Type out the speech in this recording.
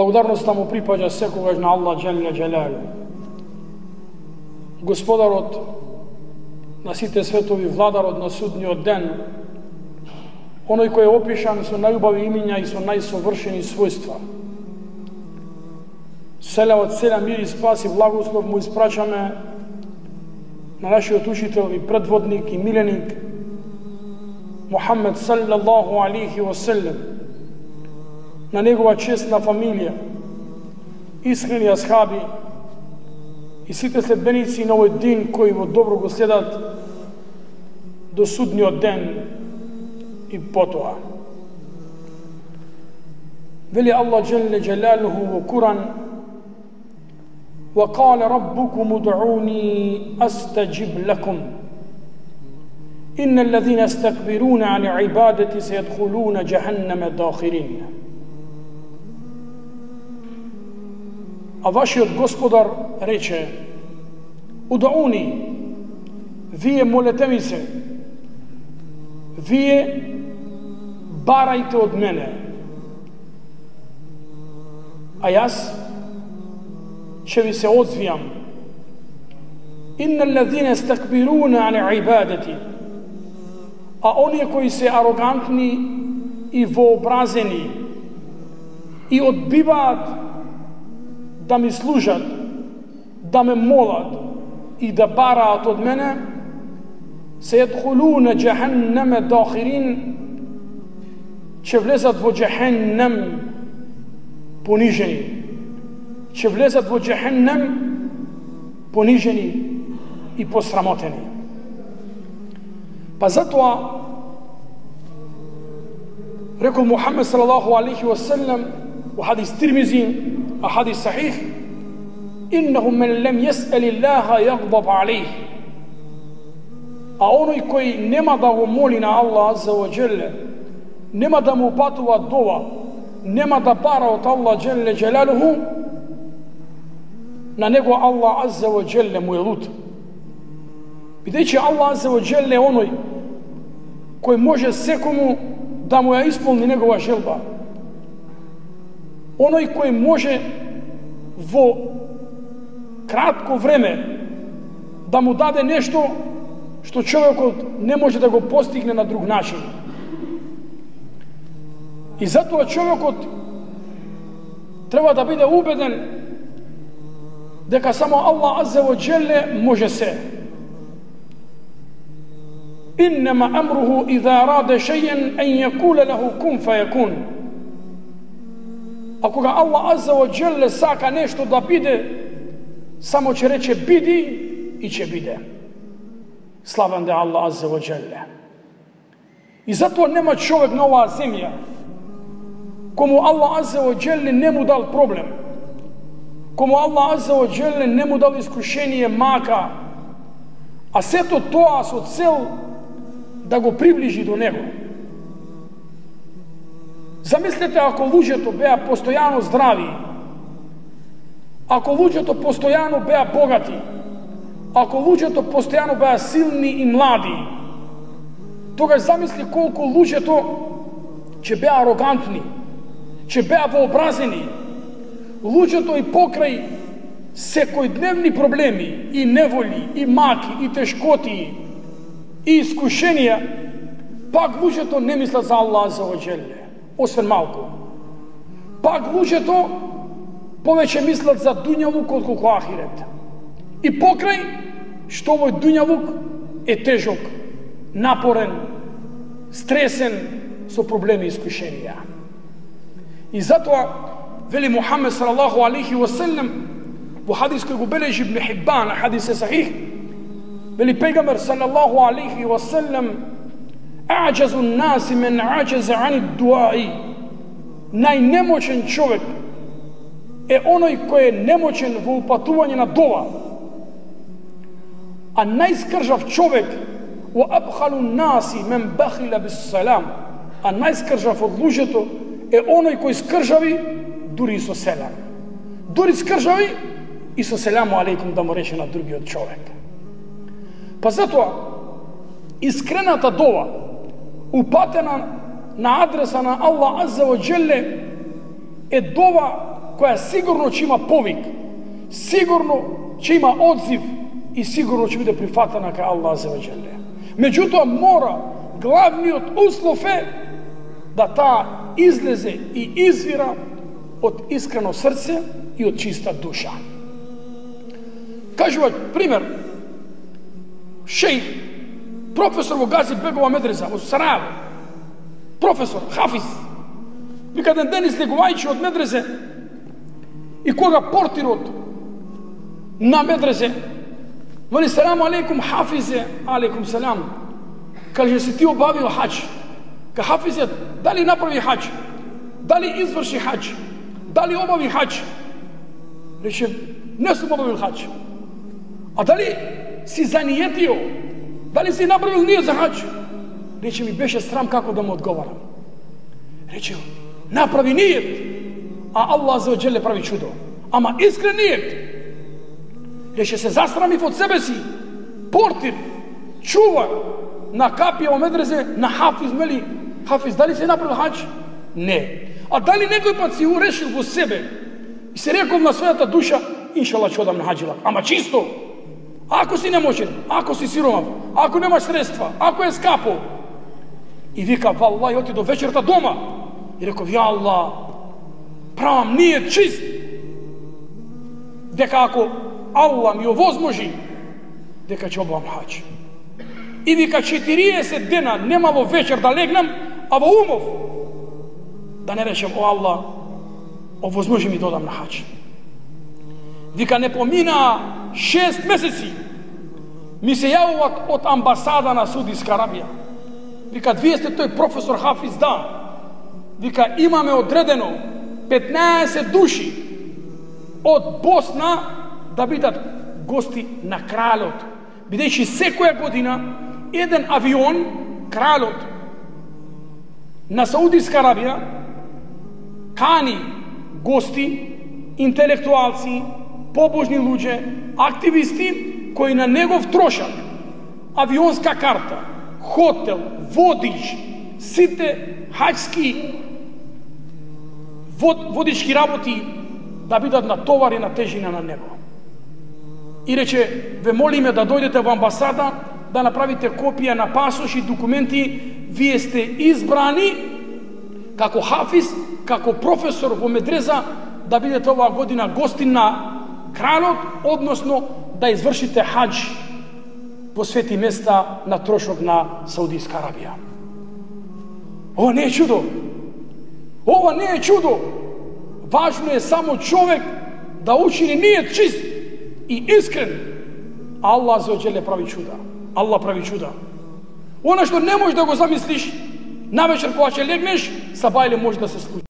Благодарноста му припаѓа секогаш на Аллах Джелле Джелелу. Господарот на сите светови, владарот на судниот ден, оној кој е опишан со најубави имиња и со најсовршени својства. Селавот селам мир и спас и благослов му испрачаме на нашиот учител и предводник и миленик Мухаммед саллаллаху алейхи ва саллам на негова честна фамилија, искрени асхаби и сите следбеници на овој дин кои во добро го следат до судниот ден и потоа. Вели Аллах Джелле Джелалуху во Куран وقال ربكم ادعوني استجب لكم ان الذين يستكبرون عن عبادتي سيدخلون جهنم داخرين А вашиот господар рече, Удауни, вие молете ми се, вие барајте од мене, а јас ќе ви се одзвијам. Инна алладина стакбируна ан ибадати. А оние кои се арогантни и вообразени и одбиваат да ми служат, да ме молат и да бараат од мене, се јадхулуна джаханнаме дахирин, ќе влезат во джаханнам понижени. Ќе влезат во джаханнам понижени и посрамотени. Па затоа рекол Мухаммед салаллаху алейхи ва саллам во хадис Тирмизи أحاديث صحيح. إنه من لم يسأل الله يغضب عليه. أونو كوي نما دو مولنا الله عز وجل. نما دا مباتوا الدوا نما دا باروت الله جل جلاله. نانيغو الله عز وجل ميلوت بديتش الله عز وجل أونو كوي موجة سيكمو دا مو يسبل نيغو جلبه оној кој може во кратко време да му даде нешто што човекот не може да го постигне на друг начин. И затоа човекот треба да биде убеден дека само Аллах Азza во Джеле може се. Иннама амруху идha раде шејен ен јакуле лаху кун фајакун. А кога Аллах Азza wa Джелле сака нешто да биде, само ќе рече биди и ќе биде. Славен да Аллах Азza wa Джелле. И затоа нема човек на оваа земја кому Аллах Азza wa Джелле не му дал проблем, кому Аллах Азza wa Джелле не му дал искушение мака, а сето тоа со цел да го приближи до него. Замислете ако луѓето беа постојано здрави, ако луѓето постојано беа богати, ако луѓето постојано беа силни и млади, тогаш замисли колку луѓето ќе беа арогантни, ќе беа вообразени, луѓето и покрај секојдневни проблеми и неволи, и маки, и тешкоти, и искушенија, пак луѓето не мислат за Аллах за оджеле освен малку. Пак луѓето повеќе мислат за дуњавук колку ахирет. И покрај што овој дуњавук е тежок, напорен, стресен со проблеми и искушенија. И затоа вели Мухаммед салаллаху алейхи ва саллам во хадис кој го бележи Ибн Хиббан, хадис е сахих, вели пегамер салаллаху алейхи ва саллам Аджазу наси мен аджаза ани дуаи. Најнемочен човек е оној кој е немочен во упатување на дова. А најскржав човек во абхалу наси мен бахила бис салам. А најскржав од луѓето е оној кој скржави дури и со селам. Дури скржави и со селаму алейкум да му рече на другиот човек. Па затоа, искрената дова, упатена на адреса на Аллах Азза wa Джелле е дова која сигурно ќе има повик, сигурно ќе има одзив и сигурно ќе биде прифатена кај Аллах за Джелле. Меѓутоа мора главниот услов е да таа излезе и извира од искрено срце и од чиста душа. Кажува пример, шејх професор во Гази Бегова Медреза, во Сараево, професор, хафиз, вика ден ден излегувајќи од Медрезе и кога портирот на Медрезе, вели саламу алейкум хафизе, алейкум салам, каже се ти обавил хач, ка хафизе, дали направи хач, дали изврши хач, дали обави хач, рече, не сум обавил хач, А дали си занијетио Дали си направил ние за хач? Рече ми беше срам како да му одговарам. Рече, направи нијет, а Аллах за оджеле прави чудо. Ама искрен нијет. Рече, се засрамив од себе си. Портир, чувар, на капија во медрезе, на хафиз, мели, хафиз, дали си направил хач? Не. А дали некој пат си урешил во себе и се рекол на својата душа, иншала ќе одам на хаджилак. Ама чисто, Ако си немочен, ако си сиромав, ако немаш средства, ако е скапо. И вика, валлај, оти до вечерта дома. И реков, ја Аллах, правам ние чист. Дека ако Аллах ми овозможи, дека ќе обам хач. И вика, 40 дена немало вечер да легнам, а во умов да не речем, о Аллах, овозможи ми додам да на хач. Вика, не помина шест месеци. Ми се јавуваат од амбасада на Судиска Арабија. Вика, вие сте тој професор Хафиз, да. Вика, имаме одредено 15 души од Босна да бидат гости на кралот. Бидејќи секоја година еден авион, кралот на Саудиска Арабија, кани гости, интелектуалци, побожни луѓе, активисти, кои на негов трошак, авионска карта, хотел, водич, сите хајски вод, водички работи да бидат на товари на тежина на него. И рече, ве молиме да дојдете во амбасада, да направите копија на пасош и документи, вие сте избрани како хафис, како професор во медреза, да бидете оваа година гостин на кралот, односно да извршите хадж по свети места на трошок на Саудиска Арабија. Ова не е чудо. Ова не е чудо. Важно е само човек да учини нијет чист и искрен. Аллах за оджеле прави чуда. Аллах прави чуда. Она што не можеш да го замислиш, навечер кога ќе легнеш, сабајле може да се случи.